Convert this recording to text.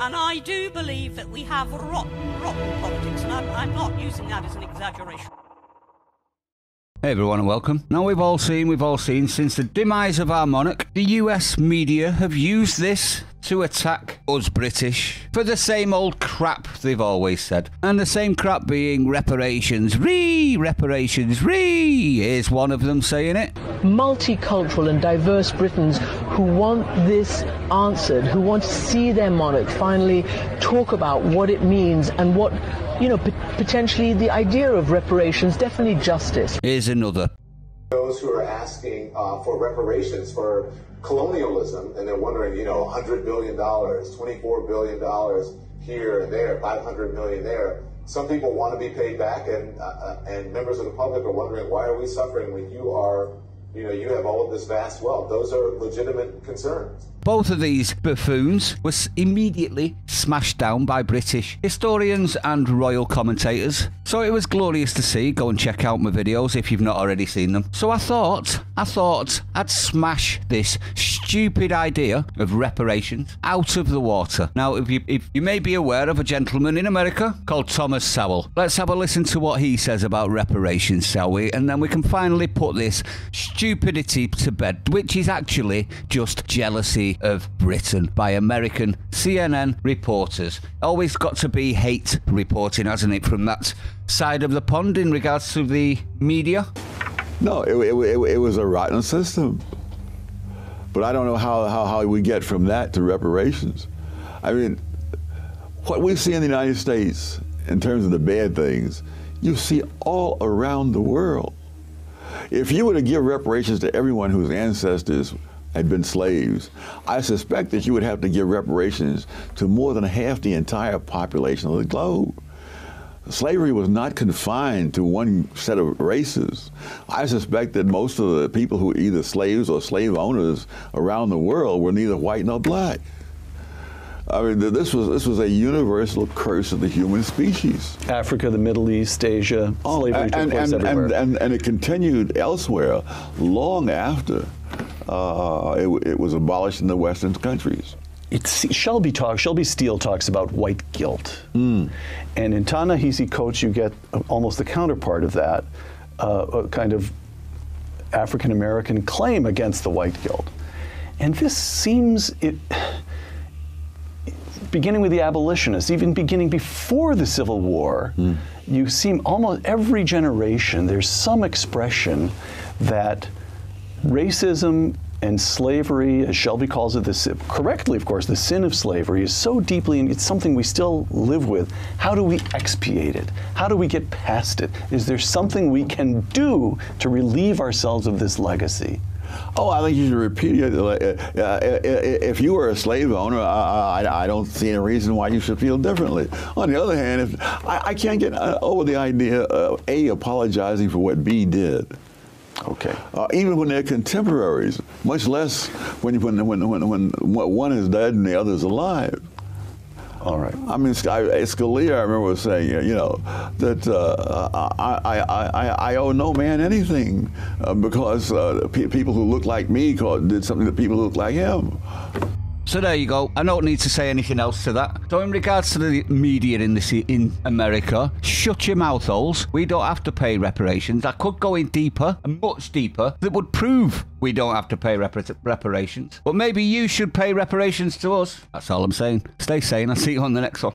And I do believe that we have rotten, rotten politics, and I'm, I'm not using that as an exaggeration. Hey everyone and welcome. Now we've all seen, we've all seen, since the demise of our monarch, the US media have used this to attack us British for the same old crap they've always said. And the same crap being reparations, re reparations, re is one of them saying it. Multicultural and diverse Britons who want this answered, who want to see their monarch finally talk about what it means and what you know, potentially the idea of reparations, definitely justice. Here's another. Those who are asking uh, for reparations for colonialism, and they're wondering, you know, $100 billion, $24 billion here and there, 500 million there. Some people want to be paid back, and, uh, uh, and members of the public are wondering, why are we suffering when you are, you know, you have all of this vast wealth? Those are legitimate concerns. Both of these buffoons were immediately smashed down by British historians and royal commentators. So it was glorious to see. Go and check out my videos if you've not already seen them. So I thought, I thought I'd smash this stupid idea of reparations out of the water. Now, if you, if you may be aware of a gentleman in America called Thomas Sowell, let's have a listen to what he says about reparations, shall we? And then we can finally put this stupidity to bed, which is actually just jealousy of Britain by American CNN reporters. Always got to be hate reporting, hasn't it, from that side of the pond in regards to the media? No, it, it, it, it was a rotten system. But I don't know how, how, how we get from that to reparations. I mean, what we see in the United States in terms of the bad things, you see all around the world. If you were to give reparations to everyone whose ancestors had been slaves, I suspect that you would have to give reparations to more than half the entire population of the globe. Slavery was not confined to one set of races. I suspect that most of the people who were either slaves or slave owners around the world were neither white nor black. I mean, this was this was a universal curse of the human species. Africa, the Middle East, Asia, oh, slavery and, took place and, everywhere. And, and, and it continued elsewhere long after uh, it, it, was abolished in the Western countries. It's, Shelby talks, Shelby Steele talks about white guilt. Mm. And in Ta-Nehisi Coates, you get almost the counterpart of that, uh, a kind of African American claim against the white guilt. And this seems, it, beginning with the abolitionists, even beginning before the Civil War, mm. you seem almost every generation, there's some expression that racism and slavery, as Shelby calls it, the, correctly, of course, the sin of slavery is so deeply, and it's something we still live with. How do we expiate it? How do we get past it? Is there something we can do to relieve ourselves of this legacy? Oh, I think you should repeat it. Uh, uh, if you were a slave owner, I, don't see any reason why you should feel differently. On the other hand, if, I, can't get uh, over the idea of A, apologizing for what B did. Okay. Uh, even when they're contemporaries, much less when, when, when, when, when one is dead and the other is alive. All right. I mean, Scalia, I remember saying, you know, that uh, I, I, I, I owe no man anything uh, because uh, pe people who look like me did something that people who look like him. So there you go. I don't need to say anything else to that. So in regards to the media in the in America, shut your mouth holes. We don't have to pay reparations. I could go in deeper much deeper that would prove we don't have to pay repar reparations. But maybe you should pay reparations to us. That's all I'm saying. Stay sane. I'll see you on the next one.